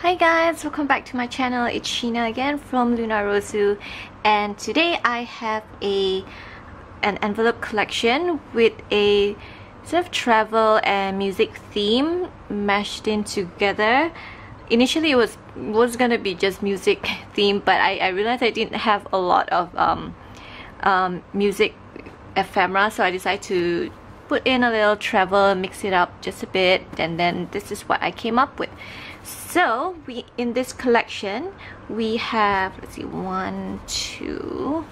Hi guys, welcome back to my channel. It's Sheena again from Luna Rozu and today I have a an envelope collection with a sort of travel and music theme mashed in together. Initially it was was gonna be just music theme but I, I realized I didn't have a lot of um, um, music ephemera so I decided to put in a little travel, mix it up just a bit and then this is what I came up with. So we in this collection we have let's see one, two,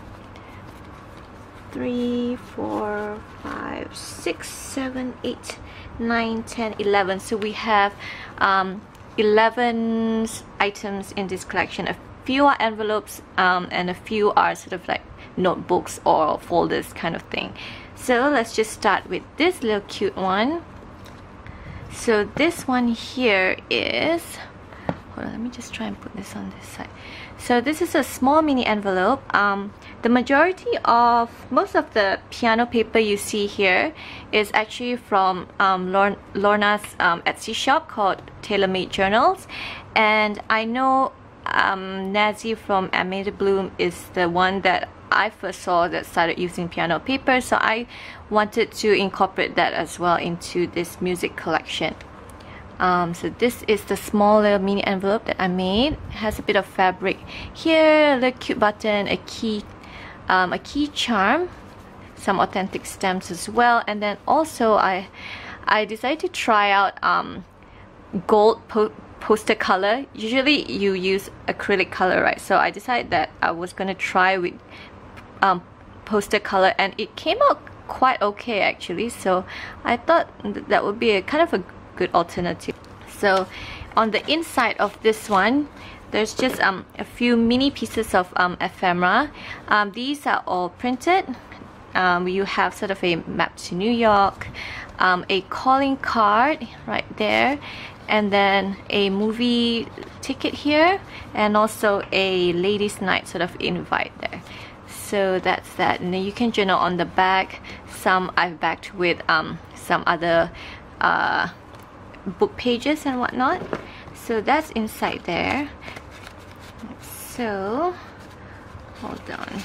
three, four, five, six, seven, eight, nine, ten, eleven. So we have um, 11 items in this collection. A few are envelopes um, and a few are sort of like notebooks or folders kind of thing. So let's just start with this little cute one. So this one here is, hold on, let me just try and put this on this side. So this is a small mini envelope. Um, the majority of, most of the piano paper you see here is actually from um, Lorna's um, Etsy shop called TaylorMade Journals. And I know um, Nazi from Amity Bloom is the one that I first saw that started using piano paper so I wanted to incorporate that as well into this music collection. Um, so this is the small little mini envelope that I made. It has a bit of fabric here, a little cute button, a key, um, a key charm, some authentic stamps as well, and then also I, I decided to try out um, gold po poster color. Usually you use acrylic color, right? So I decided that I was gonna try with um, poster color and it came out quite okay actually. So I thought that would be a kind of a good alternative. So on the inside of this one there's just um, a few mini pieces of um, ephemera. Um, these are all printed. Um, you have sort of a map to New York um, a calling card right there and then a movie ticket here and also a ladies night sort of invite there so that's that. And then you can journal on the back. Some I've backed with um, some other uh, book pages and whatnot. So that's inside there. So hold on.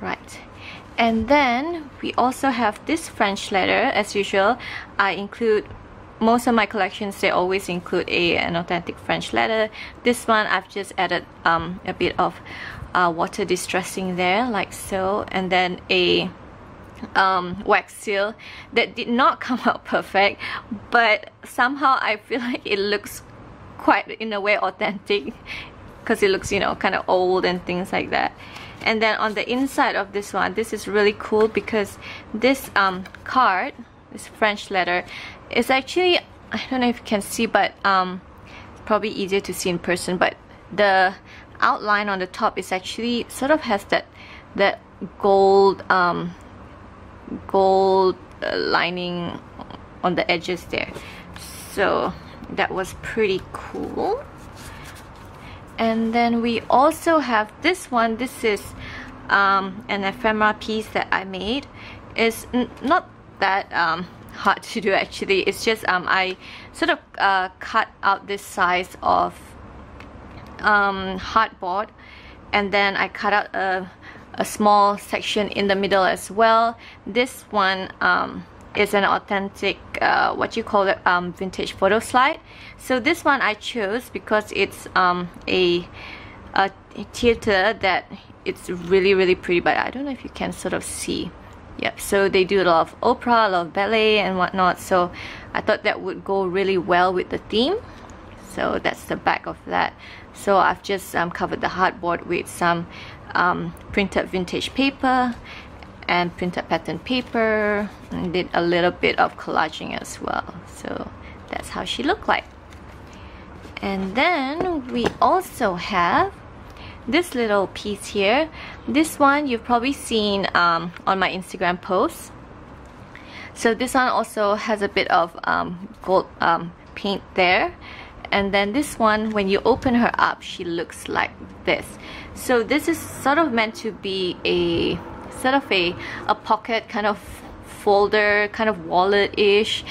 Right. And then we also have this French letter as usual. I include most of my collections they always include a an authentic French letter this one I've just added um, a bit of uh, water distressing there like so and then a um, wax seal that did not come out perfect but somehow I feel like it looks quite in a way authentic because it looks you know kind of old and things like that. And then on the inside of this one this is really cool because this um, card this French letter is actually I don't know if you can see but um, probably easier to see in person but the outline on the top is actually sort of has that that gold um, gold uh, lining on the edges there. So that was pretty cool. And then we also have this one. This is um, an ephemera piece that I made. It's not that um, hard to do actually. It's just um, I sort of uh, cut out this size of um, hardboard and then I cut out a, a small section in the middle as well. This one um, is an authentic uh, what you call it um, vintage photo slide. So this one I chose because it's um, a, a theater that it's really really pretty but I don't know if you can sort of see Yep, so they do a lot of opera, a lot of ballet and whatnot. So I thought that would go really well with the theme. So that's the back of that. So I've just um, covered the hardboard with some um, printed vintage paper and printed pattern paper and did a little bit of collaging as well. So that's how she looked like. And then we also have this little piece here. This one you've probably seen um, on my Instagram post. So this one also has a bit of um, gold um, paint there. And then this one when you open her up she looks like this. So this is sort of meant to be a sort of a, a pocket kind of folder kind of wallet-ish.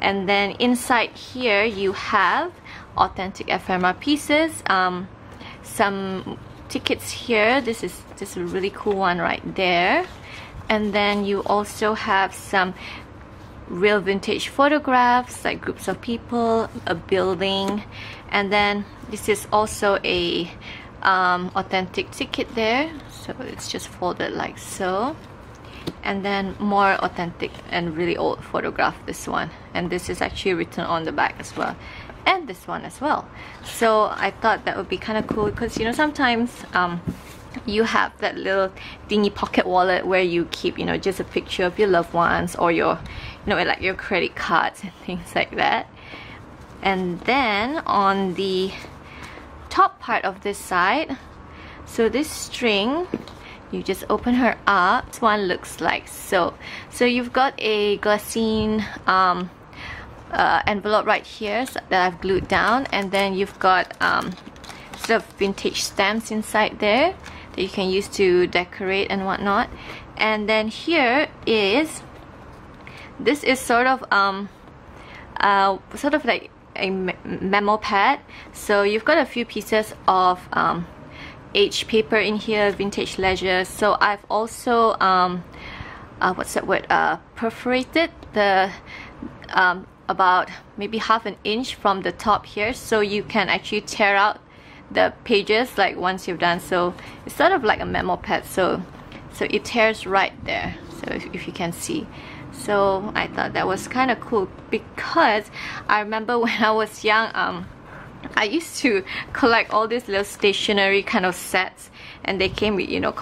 And then inside here you have authentic ephemera pieces um, some tickets here. This is is a really cool one right there. And then you also have some real vintage photographs like groups of people a building. And then this is also a um, authentic ticket there. So it's just folded like so. And then more authentic and really old photograph this one. And this is actually written on the back as well and this one as well. So I thought that would be kind of cool because you know sometimes um, you have that little dingy pocket wallet where you keep you know just a picture of your loved ones or your you know like your credit cards and things like that. And then on the top part of this side so this string you just open her up this one looks like so so you've got a glassine um, uh, envelope right here that I've glued down and then you've got um, sort of vintage stamps inside there that you can use to decorate and whatnot. And then here is this is sort of um uh, sort of like a memo pad. So you've got a few pieces of um, H paper in here vintage ledger. So I've also um, uh, what's that word? Uh, perforated the um, about maybe half an inch from the top here so you can actually tear out the pages like once you've done so. It's sort of like a memo pad so so it tears right there so if, if you can see. So I thought that was kind of cool because I remember when I was young um I used to collect all these little stationery kind of sets and they came with you know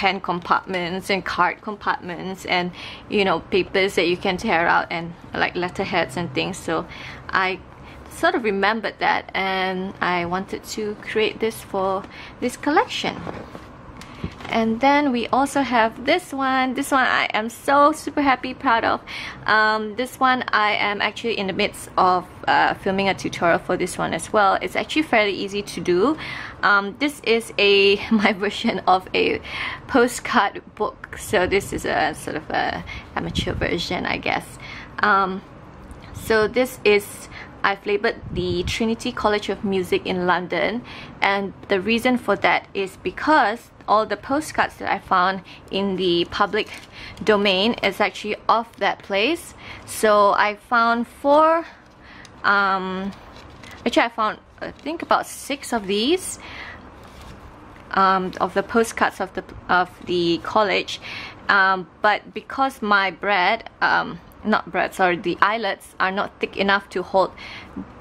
pen compartments and card compartments and you know papers that you can tear out and like letterheads and things. So I sort of remembered that and I wanted to create this for this collection and then we also have this one. This one I am so super happy proud of. Um, this one I am actually in the midst of uh, filming a tutorial for this one as well. It's actually fairly easy to do. Um, this is a my version of a postcard book. So this is a sort of a amateur version I guess. Um, so this is I've labeled the Trinity College of Music in London. And the reason for that is because all the postcards that I found in the public domain is actually of that place. So I found four um, actually I found I think about six of these um, of the postcards of the of the college. Um, but because my brads um, not brads sorry the eyelets are not thick enough to hold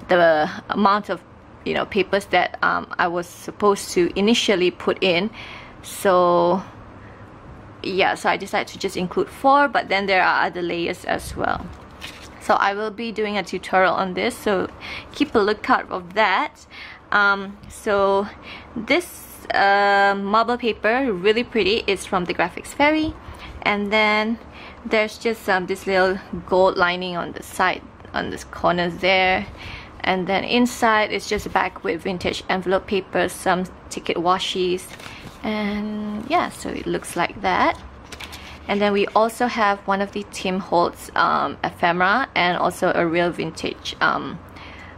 the amount of you know papers that um, I was supposed to initially put in so yeah so I decided to just include four but then there are other layers as well. So I will be doing a tutorial on this so keep a lookout of that. Um, so this uh, marble paper really pretty it's from the graphics fairy. And then there's just um, this little gold lining on the side on this corners there. And then inside it's just a bag with vintage envelope paper some ticket washies and yeah so it looks like that. And then we also have one of the Tim Holtz um, ephemera and also a real vintage um,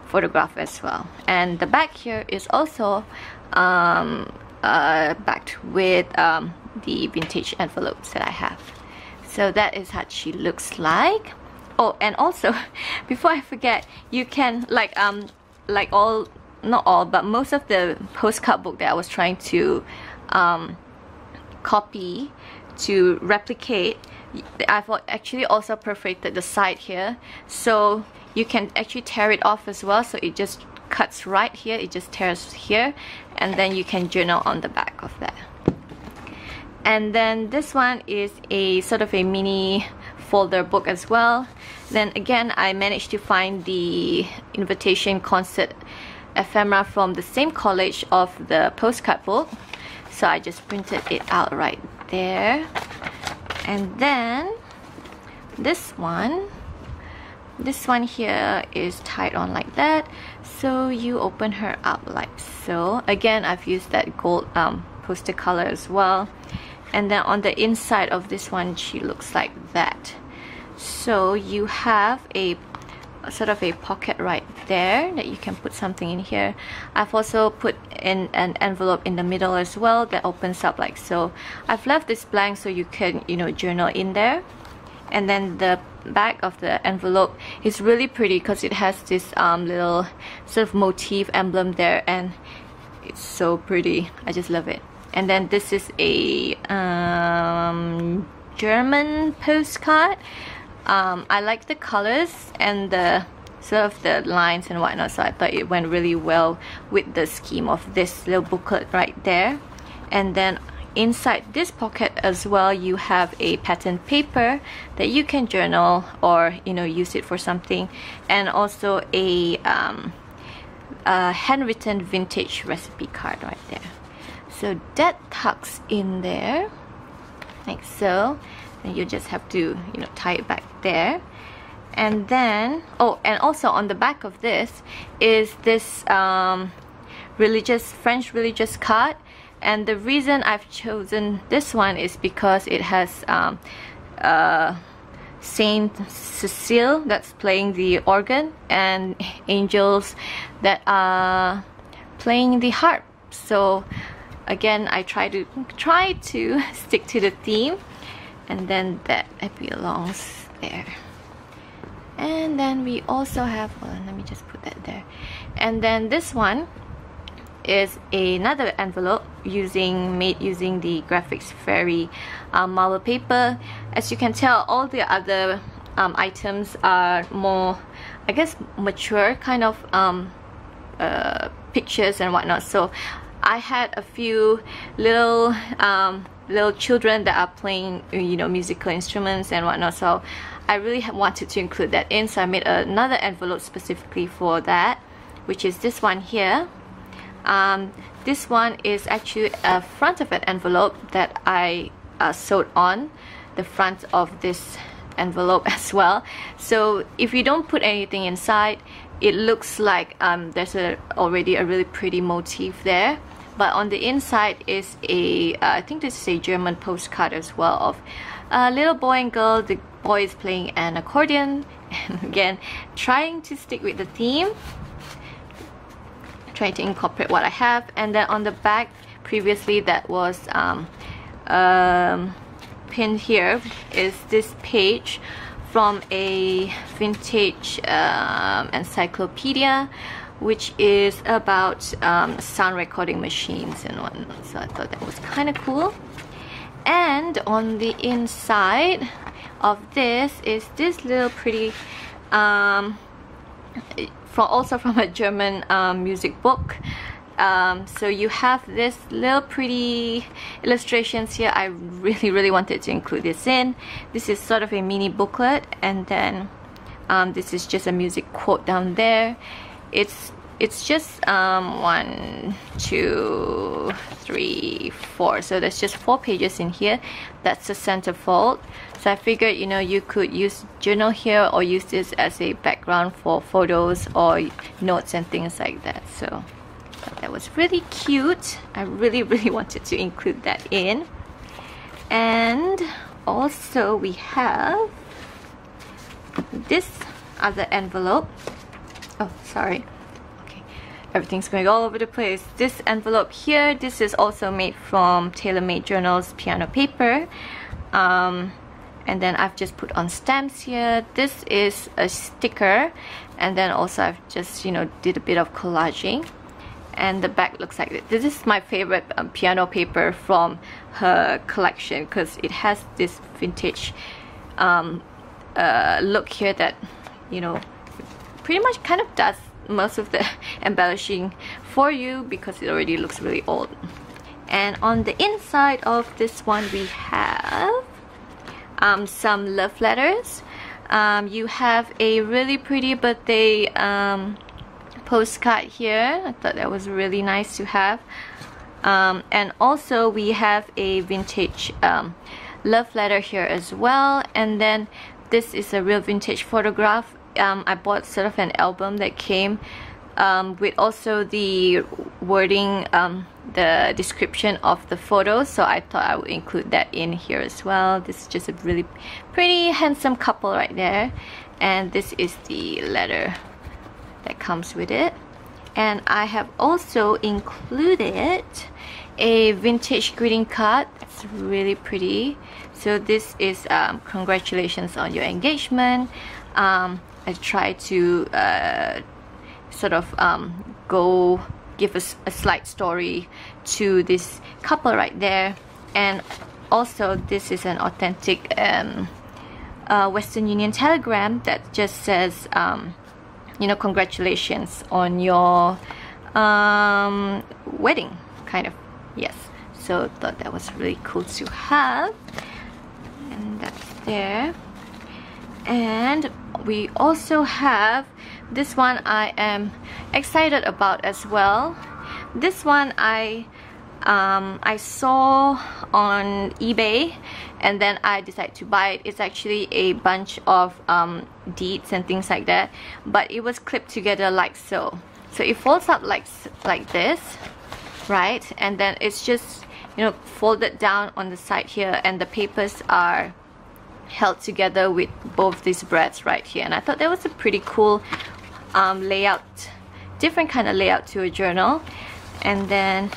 photograph as well. And the back here is also um, uh, backed with um, the vintage envelopes that I have. So that is how she looks like. Oh and also before I forget you can like um like all not all but most of the postcard book that I was trying to um, copy to replicate. I've actually also perforated the side here. So you can actually tear it off as well. So it just cuts right here. It just tears here. And then you can journal on the back of that. And then this one is a sort of a mini folder book as well. Then again I managed to find the invitation concert ephemera from the same college of the postcard book so I just printed it out right there. And then this one this one here is tied on like that. So you open her up like so. Again I've used that gold um, poster color as well. And then on the inside of this one she looks like that. So you have a sort of a pocket right there that you can put something in here. I've also put in an envelope in the middle as well that opens up like so I've left this blank so you can you know journal in there. And then the back of the envelope is really pretty because it has this um, little sort of motif emblem there and it's so pretty. I just love it. And then this is a um, German postcard. Um, I like the colors and the sort of the lines and whatnot. So I thought it went really well with the scheme of this little booklet right there. And then inside this pocket as well you have a pattern paper that you can journal or you know use it for something. And also a, um, a handwritten vintage recipe card right there. So that tucks in there like so. And you just have to you know tie it back there and then oh and also on the back of this is this um, religious French religious card. And the reason I've chosen this one is because it has um, uh, Saint Cecile that's playing the organ and angels that are playing the harp. So again I try to try to stick to the theme. And then that belongs there and then we also have well, let me just put that there. And then this one is another envelope using made using the graphics fairy um, marble paper. As you can tell all the other um, items are more I guess mature kind of um, uh, pictures and whatnot. So I had a few little um, little children that are playing you know musical instruments and whatnot. So I really wanted to include that in so I made another envelope specifically for that which is this one here. Um, this one is actually a front of an envelope that I uh, sewed on the front of this envelope as well. So if you don't put anything inside it looks like um, there's a, already a really pretty motif there. But on the inside is a uh, I think this is a German postcard as well of a little boy and girl the boy is playing an accordion and again trying to stick with the theme trying to incorporate what I have. And then on the back previously that was um, um, pinned here is this page from a vintage um, encyclopedia which is about um, sound recording machines and whatnot. So I thought that was kind of cool. And on the inside of this is this little pretty um, from also from a German um, music book. Um, so you have this little pretty illustrations here. I really really wanted to include this in. This is sort of a mini booklet and then um, this is just a music quote down there. It's it's just um, one two three four. So there's just four pages in here. That's the centerfold so I figured you know you could use journal here or use this as a background for photos or notes and things like that. So that was really cute. I really really wanted to include that in. And also we have this other envelope. Oh sorry. Okay, everything's going all over the place. This envelope here, this is also made from TaylorMade Journals piano paper. Um, and then I've just put on stamps here. This is a sticker and then also I've just, you know, did a bit of collaging. And the back looks like this. This is my favorite um, piano paper from her collection because it has this vintage um, uh, look here that, you know, pretty much kind of does most of the embellishing for you because it already looks really old and on the inside of this one we have um, some love letters. Um, you have a really pretty birthday um, postcard here. I thought that was really nice to have. Um, and also we have a vintage um, love letter here as well. And then this is a real vintage photograph. Um, I bought sort of an album that came um, with also the wording, um, the description of the photo. So I thought I would include that in here as well. This is just a really pretty handsome couple right there. and this is the letter that comes with it. And I have also included a vintage greeting card. It's really pretty. So this is um, congratulations on your engagement. Um, I try to uh, sort of um, go give us a, a slight story to this couple right there. And also this is an authentic um, uh, Western Union telegram that just says um, you know congratulations on your um, wedding kind of. Yes. So thought that was really cool to have. And that's there. And we also have this one I am excited about as well this one I um, I saw on eBay and then I decided to buy it. It's actually a bunch of um, deeds and things like that but it was clipped together like so. So it folds up like, like this, right? And then it's just, you know, folded down on the side here and the papers are held together with both these brads right here. And I thought that was a pretty cool um, layout, different kind of layout to a journal. And then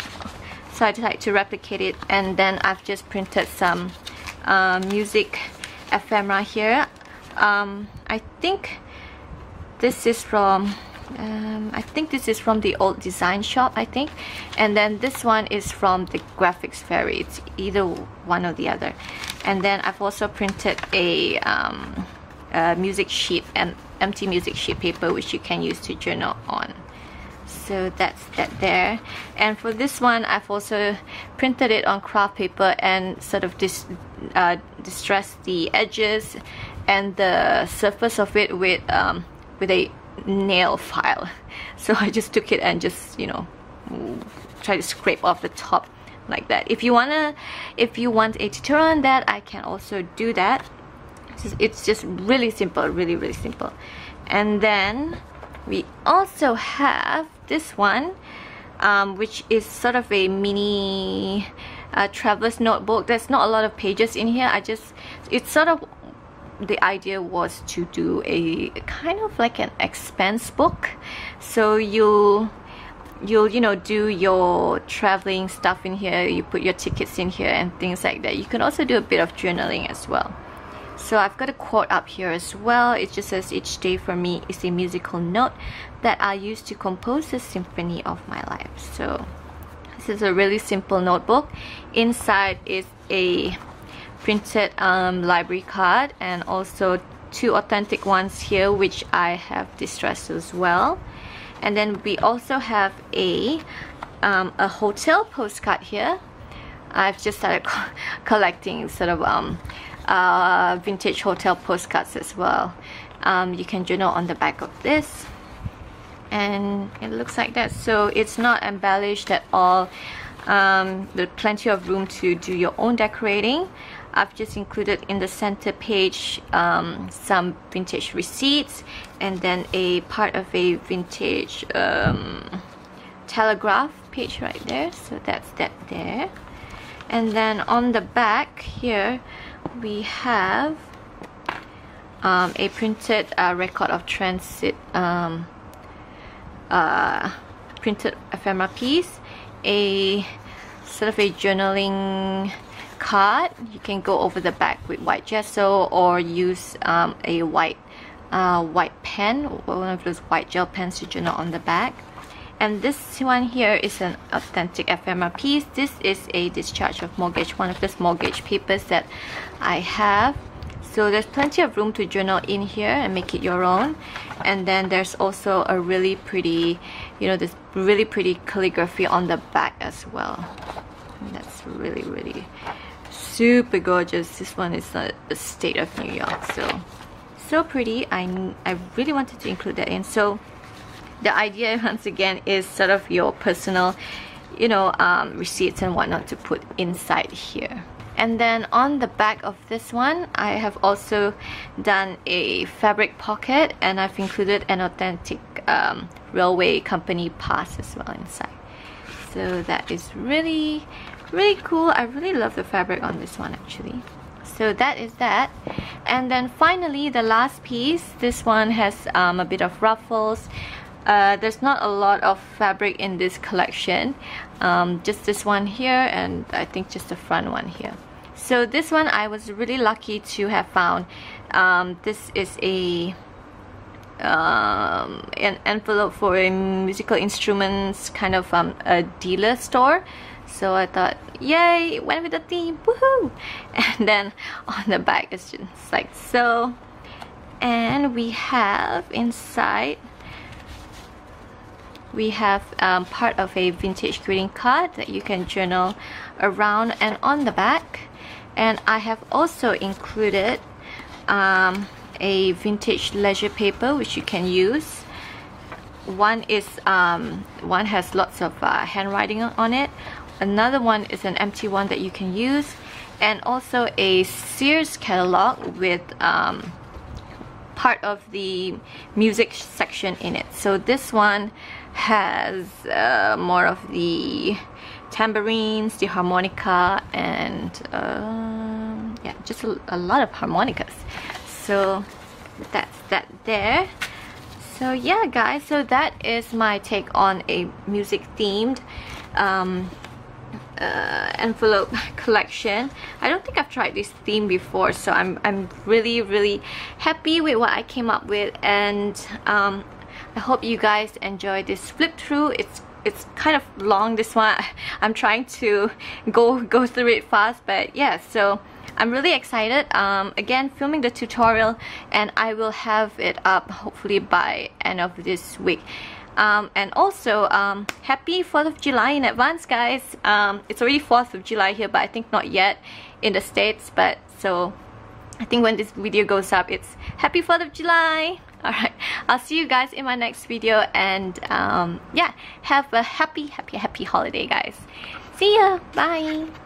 so I decided to replicate it. And then I've just printed some uh, music ephemera here. Um, I think this is from um, I think this is from the old design shop I think. And then this one is from the graphics fairy it's either one or the other. And then I've also printed a, um, a music sheet and empty music sheet paper which you can use to journal on. So that's that there. And for this one I've also printed it on craft paper and sort of dis uh, distressed the edges and the surface of it with um, with a nail file. So I just took it and just you know try to scrape off the top like that. If you wanna if you want a tutorial on that I can also do that it's just really simple really really simple. And then we also have this one um, which is sort of a mini uh, traveler's notebook. There's not a lot of pages in here. I just it's sort of the idea was to do a kind of like an expense book. So you'll you'll you know do your traveling stuff in here. You put your tickets in here and things like that. You can also do a bit of journaling as well so I've got a quote up here as well. It just says, each day for me is a musical note that I use to compose the symphony of my life. So this is a really simple notebook. Inside is a printed um, library card and also two authentic ones here which I have distressed as well. And then we also have a, um, a hotel postcard here. I've just started co collecting sort of um, uh, vintage hotel postcards as well. Um, you can journal on the back of this. And it looks like that. So it's not embellished at all. Um, there's plenty of room to do your own decorating. I've just included in the center page um, some vintage receipts and then a part of a vintage um, telegraph page right there. So that's that there. And then on the back here we have um, a printed uh, record of transit um, uh, printed ephemera piece a sort of a journaling card. You can go over the back with white gesso or use um, a white uh, white pen one of those white gel pens to journal on the back and this one here is an authentic ephemera piece. This is a discharge of mortgage one of those mortgage papers that I have. So there's plenty of room to journal in here and make it your own. And then there's also a really pretty you know this really pretty calligraphy on the back as well. And that's really really super gorgeous. This one is the state of New York so so pretty. I, I really wanted to include that in. So the idea once again is sort of your personal you know um, receipts and whatnot to put inside here. And then on the back of this one I have also done a fabric pocket and I've included an authentic um, railway company pass as well inside. So that is really really cool. I really love the fabric on this one actually. So that is that. And then finally the last piece this one has um, a bit of ruffles uh, there's not a lot of fabric in this collection. Um, just this one here and I think just the front one here. So this one I was really lucky to have found. Um, this is a um, an envelope for a musical instruments kind of um, a dealer store. So I thought yay went with the theme woohoo! And then on the back it's just like so. And we have inside we have um, part of a vintage greeting card that you can journal around and on the back. And I have also included um, a vintage ledger paper which you can use. One is um, one has lots of uh, handwriting on it. Another one is an empty one that you can use. And also a Sears catalog with um, part of the music section in it. So this one has uh, more of the tambourines the harmonica and uh, yeah just a, a lot of harmonicas. So that's that there. So yeah guys so that is my take on a music themed um, uh, envelope collection. I don't think I've tried this theme before so I'm, I'm really really happy with what I came up with. And um, I hope you guys enjoy this flip through. It's it's kind of long this one. I'm trying to go go through it fast but yeah so I'm really excited. Um, again filming the tutorial and I will have it up hopefully by end of this week. Um, and also um, happy 4th of July in advance guys. Um, it's already 4th of July here but I think not yet in the States but so I think when this video goes up it's happy 4th of July alright I'll see you guys in my next video and um, yeah have a happy happy happy holiday guys. See ya. Bye